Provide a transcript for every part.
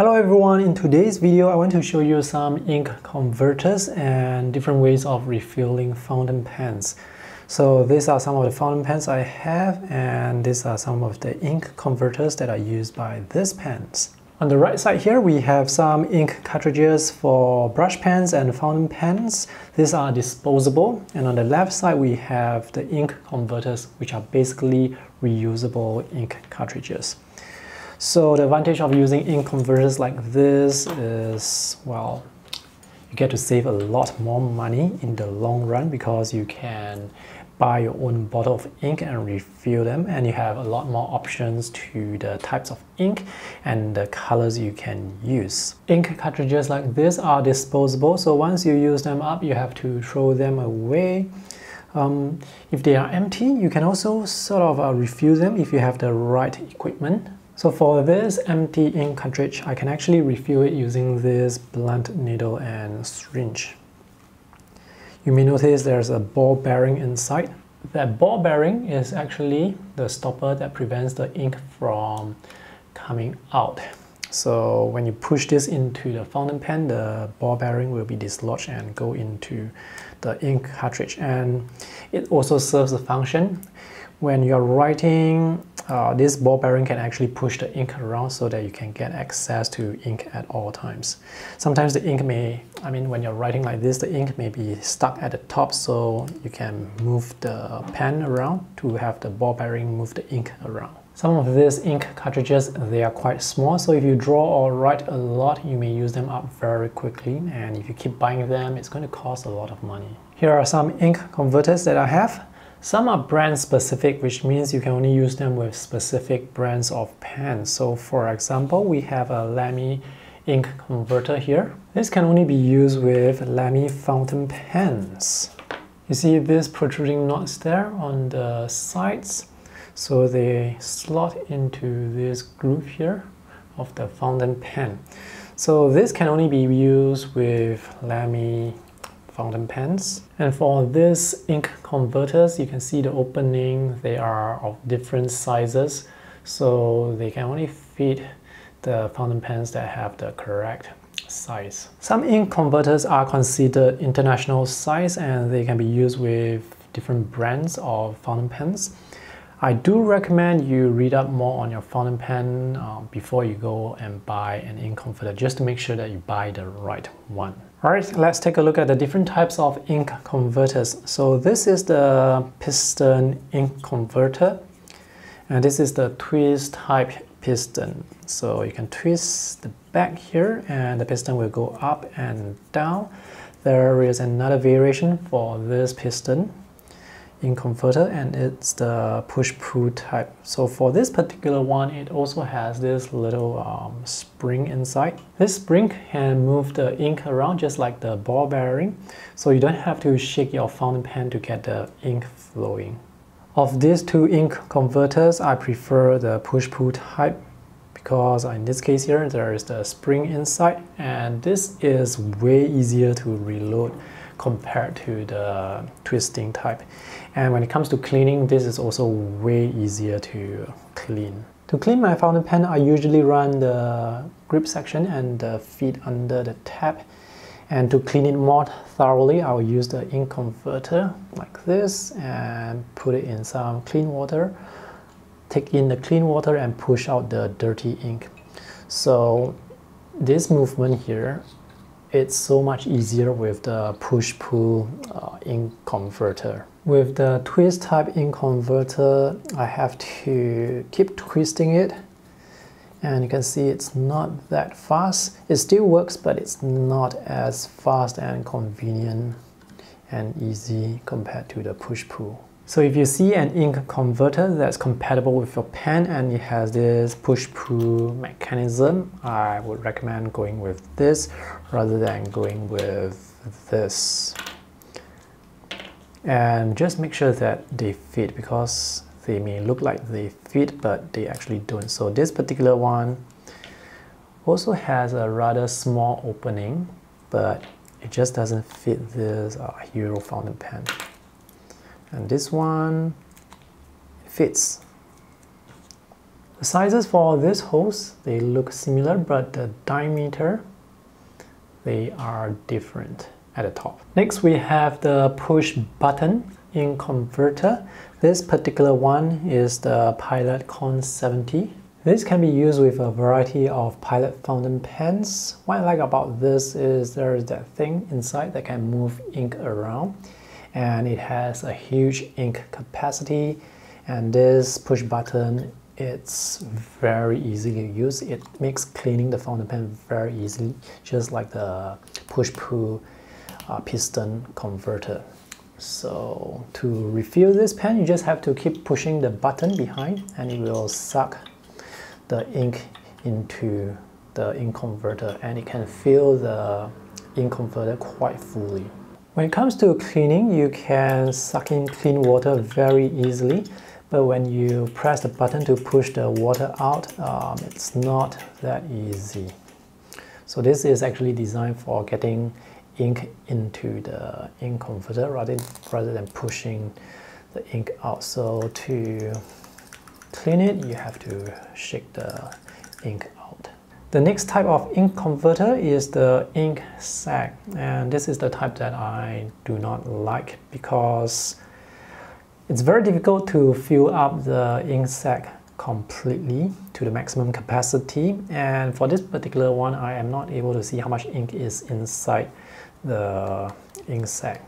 Hello everyone, in today's video I want to show you some ink converters and different ways of refilling fountain pens. So these are some of the fountain pens I have and these are some of the ink converters that are used by these pens. On the right side here we have some ink cartridges for brush pens and fountain pens. These are disposable and on the left side we have the ink converters which are basically reusable ink cartridges. So the advantage of using ink converters like this is, well, you get to save a lot more money in the long run because you can buy your own bottle of ink and refill them and you have a lot more options to the types of ink and the colors you can use. Ink cartridges like this are disposable so once you use them up you have to throw them away. Um, if they are empty you can also sort of uh, refill them if you have the right equipment. So for this empty ink cartridge, I can actually refill it using this blunt needle and syringe. You may notice there's a ball bearing inside. That ball bearing is actually the stopper that prevents the ink from coming out. So when you push this into the fountain pen, the ball bearing will be dislodged and go into the ink cartridge. And it also serves a function. When you're writing uh, this ball bearing can actually push the ink around so that you can get access to ink at all times. Sometimes the ink may, I mean when you're writing like this, the ink may be stuck at the top so you can move the pen around to have the ball bearing move the ink around. Some of these ink cartridges, they are quite small, so if you draw or write a lot, you may use them up very quickly, and if you keep buying them, it's going to cost a lot of money. Here are some ink converters that I have. Some are brand specific, which means you can only use them with specific brands of pens. So for example, we have a Lamy ink converter here. This can only be used with Lamy fountain pens. You see these protruding knots there on the sides? So they slot into this groove here of the fountain pen. So this can only be used with Lamy fountain pens. And for this ink converters, you can see the opening, they are of different sizes. So they can only fit the fountain pens that have the correct size. Some ink converters are considered international size and they can be used with different brands of fountain pens. I do recommend you read up more on your fountain pen uh, before you go and buy an ink converter just to make sure that you buy the right one. Alright, let's take a look at the different types of ink converters. So this is the piston ink converter and this is the twist type piston. So you can twist the back here and the piston will go up and down. There is another variation for this piston ink converter and it's the push-pull type. So for this particular one, it also has this little um, spring inside. This spring can move the ink around just like the ball bearing, so you don't have to shake your fountain pen to get the ink flowing. Of these two ink converters, I prefer the push-pull type because in this case here, there is the spring inside and this is way easier to reload compared to the twisting type. And when it comes to cleaning, this is also way easier to clean. To clean my fountain pen, I usually run the grip section and the feet under the tab. And to clean it more thoroughly, I'll use the ink converter like this and put it in some clean water. Take in the clean water and push out the dirty ink. So this movement here it's so much easier with the push-pull uh, ink converter. With the twist type ink converter, I have to keep twisting it and you can see it's not that fast. It still works, but it's not as fast and convenient and easy compared to the push-pull. So if you see an ink converter that's compatible with your pen and it has this push-pull mechanism, I would recommend going with this rather than going with this. And just make sure that they fit because they may look like they fit but they actually don't. So this particular one also has a rather small opening but it just doesn't fit this uh, Hero fountain pen and this one fits The sizes for these holes, they look similar, but the diameter, they are different at the top. Next, we have the push button ink converter. This particular one is the Pilot Con 70. This can be used with a variety of Pilot fountain pens. What I like about this is there's that thing inside that can move ink around and it has a huge ink capacity and this push button it's very easy to use. It makes cleaning the fountain pen very easy, just like the push-pull uh, piston converter. So to refill this pen, you just have to keep pushing the button behind and it will suck the ink into the ink converter and it can fill the ink converter quite fully. When it comes to cleaning, you can suck in clean water very easily but when you press the button to push the water out, um, it's not that easy. So this is actually designed for getting ink into the ink converter rather, rather than pushing the ink out. So to clean it, you have to shake the ink. The next type of ink converter is the ink sac and this is the type that I do not like because it's very difficult to fill up the ink sac completely to the maximum capacity and for this particular one I am not able to see how much ink is inside the ink sac.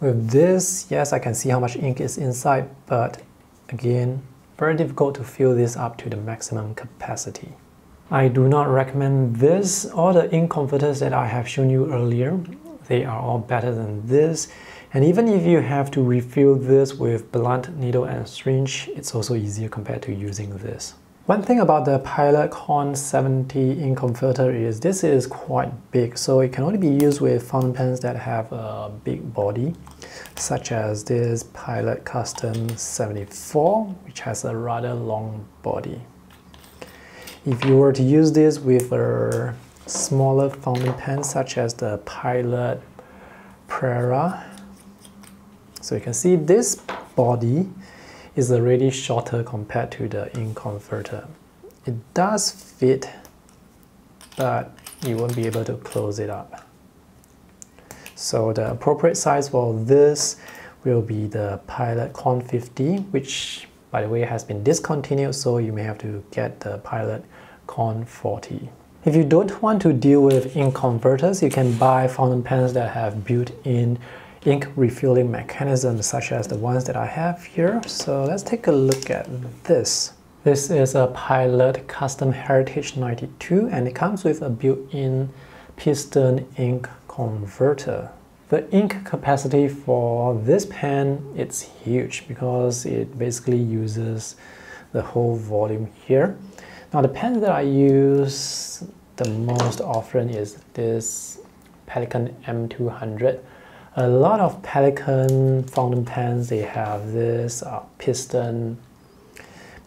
With this, yes I can see how much ink is inside but again very difficult to fill this up to the maximum capacity. I do not recommend this or the ink converters that I have shown you earlier. They are all better than this and even if you have to refill this with blunt needle and syringe, it's also easier compared to using this. One thing about the Pilot Con 70 ink converter is this is quite big, so it can only be used with fountain pens that have a big body, such as this Pilot Custom 74, which has a rather long body. If you were to use this with a smaller fountain pen, such as the Pilot Prera, so you can see this body is already shorter compared to the ink converter. It does fit, but you won't be able to close it up. So the appropriate size for this will be the Pilot Con 50, which by the way it has been discontinued, so you may have to get the Pilot Con 40. If you don't want to deal with ink converters, you can buy fountain pens that have built-in ink refilling mechanisms such as the ones that I have here. So let's take a look at this. This is a Pilot Custom Heritage 92 and it comes with a built-in piston ink converter. The ink capacity for this pen it's huge because it basically uses the whole volume here. Now the pen that I use the most often is this Pelikan M200 a lot of Pelikan fountain pens, they have this uh, piston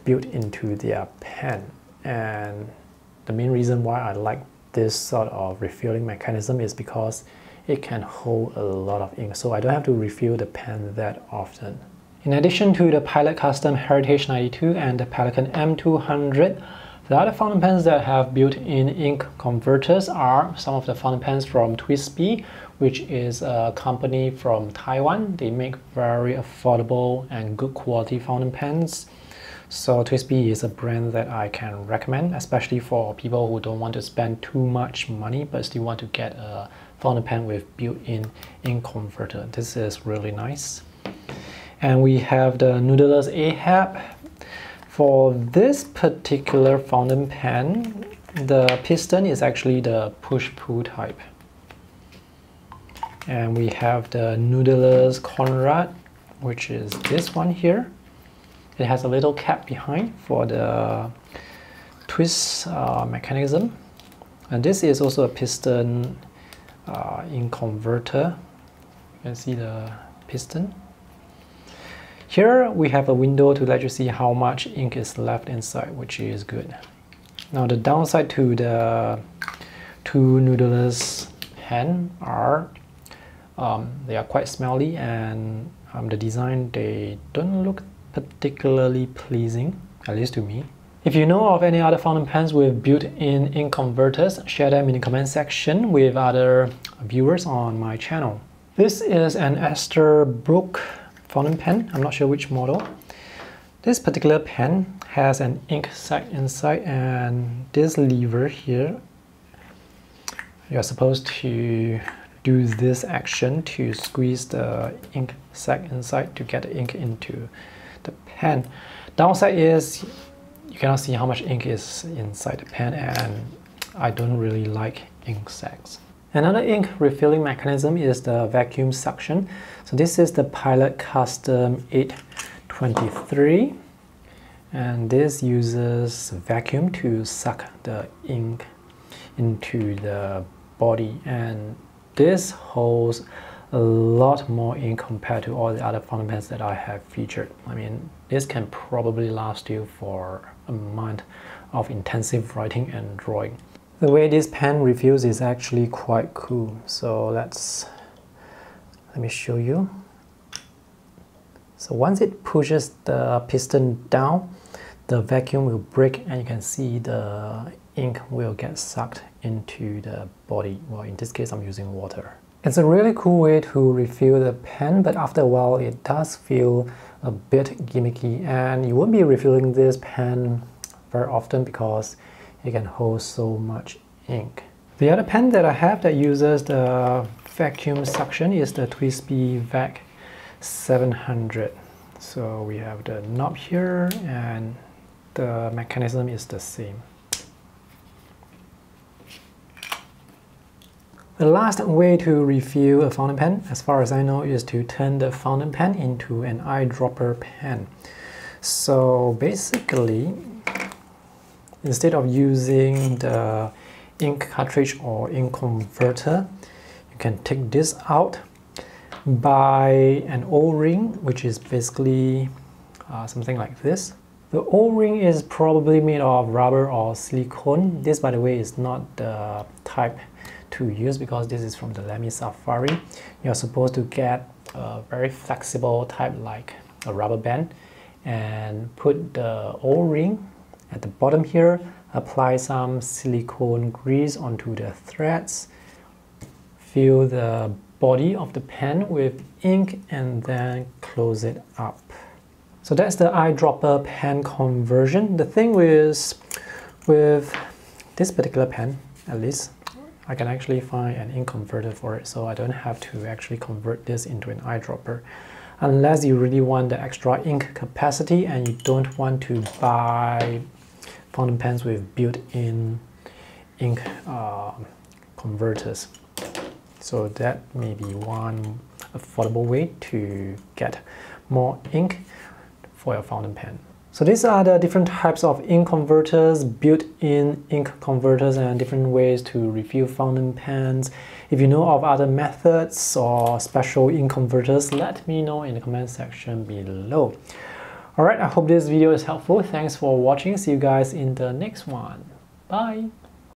built into their pen. And the main reason why I like this sort of refilling mechanism is because it can hold a lot of ink. So I don't have to refill the pen that often. In addition to the Pilot Custom Heritage 92 and the Pelikan M200, the other fountain pens that have built-in ink converters are some of the fountain pens from TWSBI, which is a company from Taiwan. They make very affordable and good quality fountain pens. So TWSBI is a brand that I can recommend, especially for people who don't want to spend too much money but still want to get a fountain pen with built-in ink converter. This is really nice. And we have the Noodler's Ahab for this particular fountain pen, the piston is actually the push-pull type. And we have the Noodler's Conrad, which is this one here. It has a little cap behind for the twist uh, mechanism. And this is also a piston uh, ink converter. You can see the piston. Here we have a window to let you see how much ink is left inside, which is good. Now the downside to the two Noodler's pen are um, they are quite smelly and um, the design they don't look particularly pleasing at least to me. If you know of any other fountain pens with built-in ink converters, share them in the comment section with other viewers on my channel. This is an Esterbrook fountain pen, I'm not sure which model. This particular pen has an ink sac inside and this lever here, you're supposed to do this action to squeeze the ink sac inside to get the ink into the pen. Downside is you cannot see how much ink is inside the pen and I don't really like ink sacs. Another ink refilling mechanism is the vacuum suction. So this is the Pilot Custom 823 and this uses vacuum to suck the ink into the body and this holds a lot more ink compared to all the other fountain pens that I have featured. I mean, this can probably last you for a month of intensive writing and drawing. The way this pen refills is actually quite cool. So let's, let me show you. So once it pushes the piston down, the vacuum will break and you can see the ink will get sucked into the body. Well, in this case, I'm using water. It's a really cool way to refill the pen, but after a while, it does feel a bit gimmicky and you won't be refilling this pen very often because it can hold so much ink. The other pen that I have that uses the vacuum suction is the TWSBI VAC 700. So we have the knob here and the mechanism is the same. The last way to refill a fountain pen, as far as I know, is to turn the fountain pen into an eyedropper pen. So basically, instead of using the ink cartridge or ink converter, you can take this out by an O-ring, which is basically uh, something like this. The O-ring is probably made of rubber or silicone. This, by the way, is not the type to use because this is from the Lamy Safari. You're supposed to get a very flexible type like a rubber band and put the O-ring at the bottom here, apply some silicone grease onto the threads, fill the body of the pen with ink and then close it up. So that's the eyedropper pen conversion. The thing is, with this particular pen, at least, I can actually find an ink converter for it, so I don't have to actually convert this into an eyedropper. Unless you really want the extra ink capacity and you don't want to buy fountain pens with built-in ink uh, converters. So that may be one affordable way to get more ink for your fountain pen. So these are the different types of ink converters, built-in ink converters and different ways to refill fountain pens. If you know of other methods or special ink converters, let me know in the comment section below. Alright, I hope this video is helpful. Thanks for watching. See you guys in the next one. Bye!